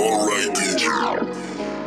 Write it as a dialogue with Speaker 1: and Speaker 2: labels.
Speaker 1: Alright, DJ.